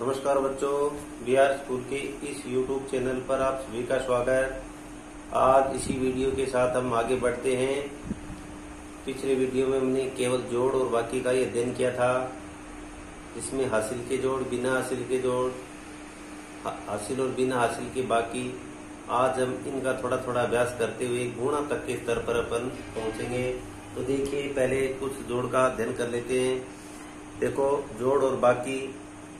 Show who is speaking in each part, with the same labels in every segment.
Speaker 1: नमस्कार बच्चों, बिहार स्कूल के इस यूट्यूब चैनल पर आप सभी का स्वागत आज इसी वीडियो के साथ हम आगे बढ़ते हैं। पिछले वीडियो में हमने केवल जोड़ और बाकी का ये अध्ययन किया था। इसमें हासिल के जोड़, बिना हासिल के जोड़ हासिल और बिना हासिल के बाकी। आज हम इनका थोड़ा थोड़ा अभ्यास करते हुए गुणा तक के स्तर पर अपन पहुँचेंगे। तो देखिए, पहले कुछ जोड़ का अध्ययन कर लेते हैं। देखो, जोड़ और बाकी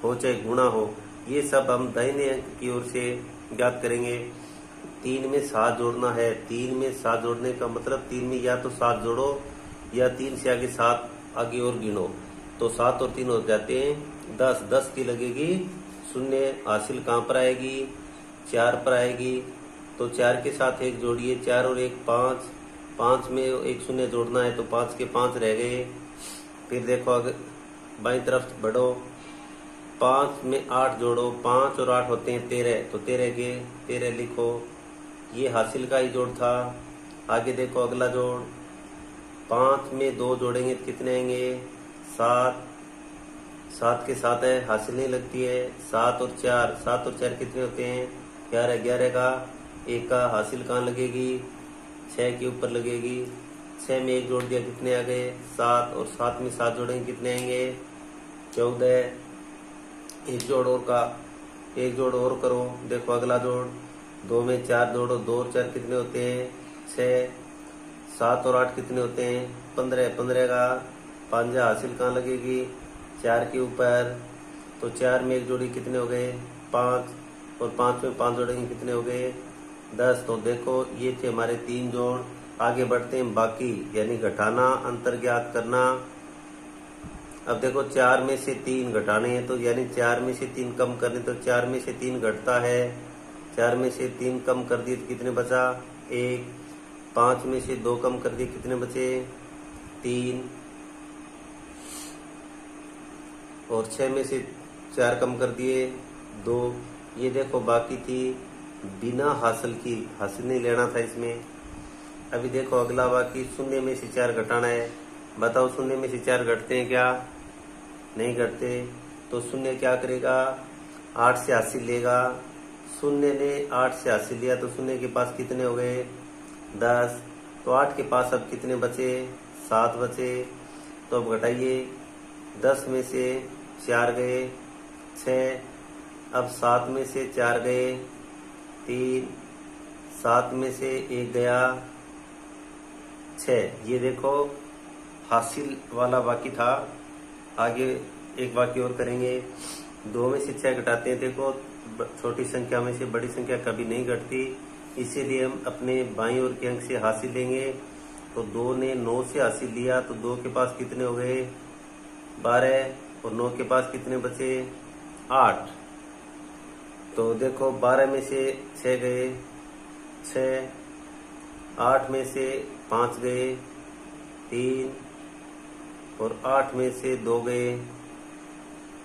Speaker 1: हो, चाहे गुणा हो, ये सब हम दाहिने की ओर से ज्ञात करेंगे। तीन में सात जोड़ना है। तीन में सात जोड़ने का मतलब तीन में या तो सात जोड़ो, या तीन से आगे सात, आगे और गिनो। तो सात और तीन हो जाते हैं। दस दस की लगेगी। शून्य हासिल कहाँ पर आएगी? चार पर आएगी। तो चार के साथ एक जोड़िए। चार और एक पाँच। पाँच में एक शून्य जोड़ना है तो पाँच के पाँच रह गए। फिर देखो अगर बाई तरफ़ बढ़ो। पाँच में आठ जोड़ो, पाँच और आठ होते हैं तेरह। तो तेरह के, तेरह लिखो। ये हासिल का ही जोड़ था। आगे देखो अगला जोड़। पाँच में दो जोड़ेंगे तो कितने आएँगे? सात। सात के साथ है, हासिल नहीं लगती है। सात और चार। सात और चार कितने होते हैं? ग्यारह। ग्यारह का। एक का हासिल कहाँ लगेगी? छह के ऊपर लगेगी। छह में एक जोड़ दिया कितने आ गए? सात। और सात में सात जोड़ेंगे कितने आएँगे? चौदह। एक जोड़ और का, एक जोड़ और करो। देखो अगला जोड़। दो में चार जोड़ो दो और चार कितने होते हैं? छह, सात और आठ कितने होते हैं? पंद्रह। पंद्रह का पांजा हासिल कहाँ लगेगी? चार के ऊपर। तो चार में एक जोड़ी कितने हो गए? पाँच। और पाँच में पाँच जोड़ेंगे कितने हो गए? दस। तो देखो, ये थे हमारे तीन जोड़। आगे बढ़ते हैं। बाकी, यानी घटाना, अंतर ज्ञात करना। अब देखो, चार में से तीन घटाने हैं तो यानी चार में से तीन कम करने तो चार में से तीन घटता है। चार में से तीन कम कर दिए तो कितने बचा? एक। पाँच में से दो कम कर दिए, कितने बचे? तीन। और छह में से चार कम कर दिए, दो। ये देखो, बाकी थी बिना हासिल की, हासिल नहीं लेना था इसमें। अभी देखो, अगला बाकी शून्य में से चार घटाना है। बताओ शून्य में से चार घटते हैं क्या? नहीं घटते। तो शून्य क्या करेगा? आठ से अस्सी लेगा। शून्य ने आठ से अस्सी लिया तो शून्य के पास कितने हो गए? दस। तो आठ के पास अब कितने बचे? सात बचे। तो अब घटाइए। दस में से चार गए। छ अब सात में से चार गए। तीन। सात में से एक गया। छः ये देखो हासिल वाला बाकी था। आगे एक बाकी और करेंगे। दो में छह घटाते हैं। देखो छोटी संख्या में से बड़ी संख्या कभी नहीं घटती। इसीलिए हम अपने बाई ओर के अंक से हासिल लेंगे। तो दो ने नौ से हासिल लिया। तो दो के पास कितने हो गए? बारह। और नौ के पास कितने बचे? आठ। तो देखो, बारह में से छह गए। छह। आठ में से पाँच गए। तीन। और आठ में से दो गए।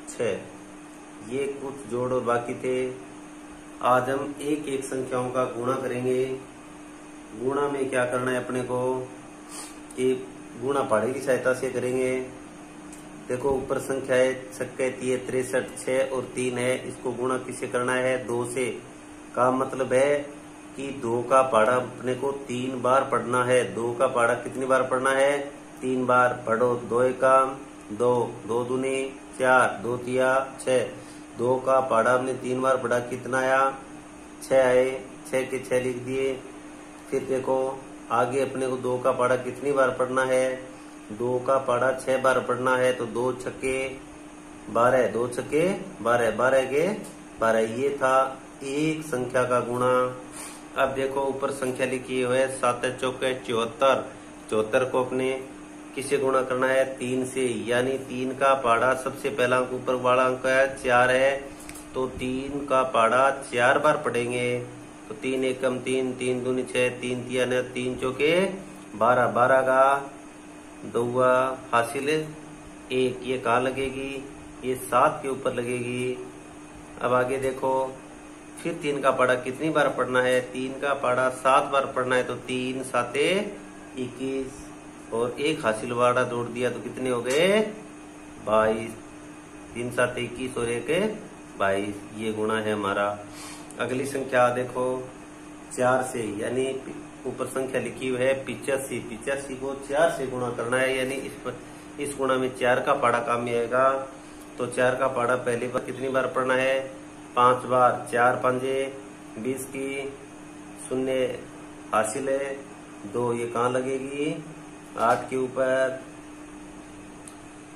Speaker 1: छ ये कुछ जोड़ और बाकी थे। आज हम एक एक संख्याओं का गुणा करेंगे। गुणा में क्या करना है अपने को? कि गुणा पहाड़े की सहायता से करेंगे। देखो, ऊपर संख्या है, छक्के तीय तिरसठ, छह और तीन है। इसको गुणा किसे करना है? दो से। का मतलब है कि दो का पाड़ा अपने को तीन बार पढ़ना है। दो का पाड़ा कितनी बार पढ़ना है? तीन बार पढ़ो दो एकम दो दो दूनी, चार, दो तिया, छह। दो का पढ़ा हमने तीन बार पढ़ा, कितना आया? छह आए, छह के छह लिख दिए। फिर देखो, आगे अपने को दो का पाड़ा कितनी बार पढ़ना है? दो का पाड़ा छह बार पढ़ना है तो दो छक्के बारह, दो छक्के बारह बारह के बारह। ये था एक संख्या का गुणा। अब देखो, ऊपर संख्या लिखी हुई है, सात, चौके, चौहत्तर। चौहत्तर को अपने किसे गुणा करना है? तीन से, यानी तीन का पाड़ा सबसे पहला अंक ऊपर वाला अंक है, चार है। तो तीन का पाड़ा चार बार पढ़ेंगे। तो तीन एकम, तीन तीन दूनी छह, तीन तिया न, तीन चौके बारह। बारह का दौआ हासिल एक, ये कहा लगेगी? ये सात के ऊपर लगेगी। अब आगे देखो, फिर तीन का पाड़ा कितनी बार पढ़ना है? तीन का पाड़ा सात बार पढ़ना है तो तीन साते इक्कीस। और एक हासिल वाड़ा जोड़ दिया तो कितने हो गए? बाईस। तीन सात इक्कीस और एक बाईस। ये गुणा है हमारा। अगली संख्या देखो। चार से यानी ऊपर संख्या लिखी हुई है पिचासी। पिचासी को चार से गुणा करना है यानी इस पर, इस गुणा में चार का पाड़ा काम में आएगा। तो चार का पाड़ा पहली बार कितनी बार पढ़ना है? पाँच बार। चार पंजे बीस की शून्य हासिल है। दो ये कहाँ लगेगी? आठ के ऊपर।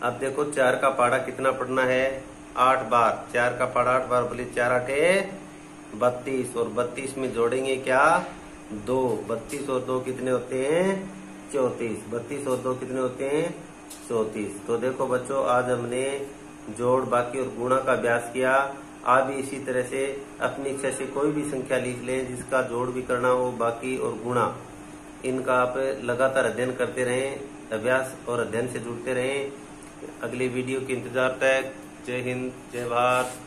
Speaker 1: अब देखो, चार का पाड़ा कितना पढ़ना है? आठ बार। चार का पाड़ा आठ बार, बोले चार आठे बत्तीस। और बत्तीस में जोड़ेंगे क्या? दो। बत्तीस और दो कितने होते हैं? चौतीस। बत्तीस और दो कितने होते हैं? चौतीस। तो देखो बच्चों, आज हमने जोड़, बाकी और गुणा का अभ्यास किया। आप भी इसी तरह से अपनी इच्छा से कोई भी संख्या लिख लें जिसका जोड़ भी करना हो, बाकी और गुणा। इनका आप लगातार अध्ययन करते रहें, अभ्यास और अध्ययन से जुड़ते रहें। अगली वीडियो के इंतज़ार तक, जय हिंद, जय भारत।